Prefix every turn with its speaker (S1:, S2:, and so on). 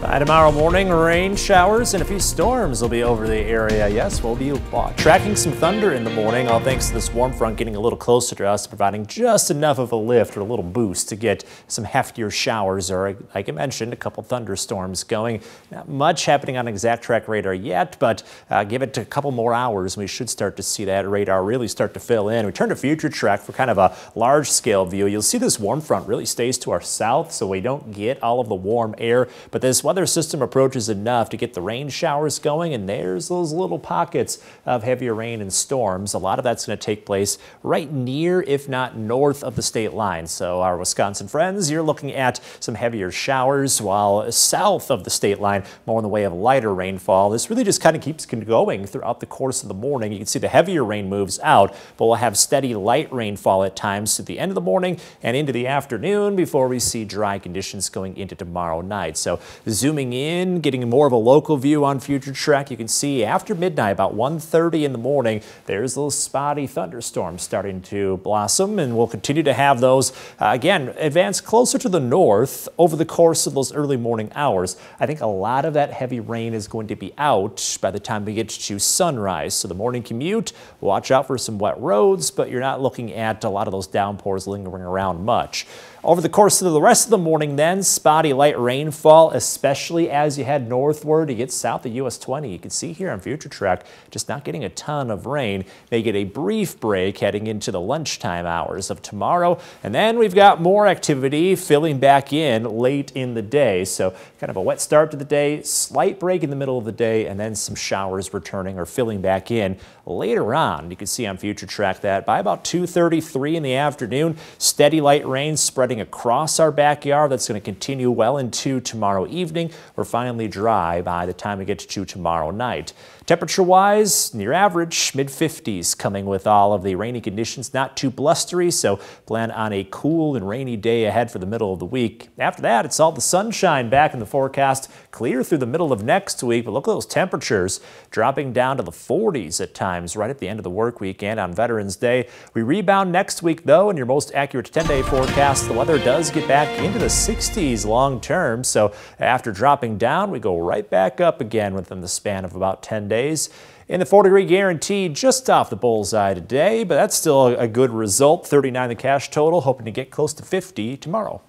S1: By tomorrow morning, rain showers and a few storms will be over the area. Yes, we'll be tracking some thunder in the morning, all thanks to this warm front getting a little closer to us, providing just enough of a lift or a little boost to get some heftier showers or, like I mentioned, a couple thunderstorms going. Not much happening on exact track radar yet, but uh, give it a couple more hours and we should start to see that radar really start to fill in. We turn to future track for kind of a large scale view. You'll see this warm front really stays to our south, so we don't get all of the warm air, but this weather system approaches enough to get the rain showers going, and there's those little pockets of heavier rain and storms. A lot of that's going to take place right near, if not north of the state line. So our Wisconsin friends, you're looking at some heavier showers, while south of the state line, more in the way of lighter rainfall. This really just kind of keeps going throughout the course of the morning. You can see the heavier rain moves out, but we'll have steady light rainfall at times to the end of the morning and into the afternoon before we see dry conditions going into tomorrow night. So zooming in, getting more of a local view on future track. You can see after midnight, about 1.30 in the morning, there's those spotty thunderstorms starting to blossom, and we'll continue to have those, uh, again, advance closer to the north over the course of those early morning hours. I think a lot of that heavy rain is going to be out by the time we get to sunrise. So the morning commute, watch out for some wet roads, but you're not looking at a lot of those downpours lingering around much. Over the course of the rest of the morning then, spotty light rainfall, especially as you head northward to get south of US 20. You can see here on Future Track, just not getting a ton of rain. They get a brief break heading into the lunchtime hours of tomorrow. And then we've got more activity filling back in late in the day. So kind of a wet start to the day, slight break in the middle of the day, and then some showers returning or filling back in later on. You can see on Future Track that by about 2.33 in the afternoon, steady light rain spreading across our backyard. That's going to continue well into tomorrow evening. We're finally dry by the time we get to tomorrow night. Temperature wise, near average, mid 50s coming with all of the rainy conditions. Not too blustery, so plan on a cool and rainy day ahead for the middle of the week. After that, it's all the sunshine back in the forecast, clear through the middle of next week. But look at those temperatures dropping down to the 40s at times right at the end of the work week and on Veterans Day. We rebound next week, though, in your most accurate 10 day forecast. The weather does get back into the 60s long term. So after dropping down, we go right back up again within the span of about 10 days days. In the 4 degree guarantee, just off the bullseye today, but that's still a good result. 39 the cash total, hoping to get close to 50 tomorrow.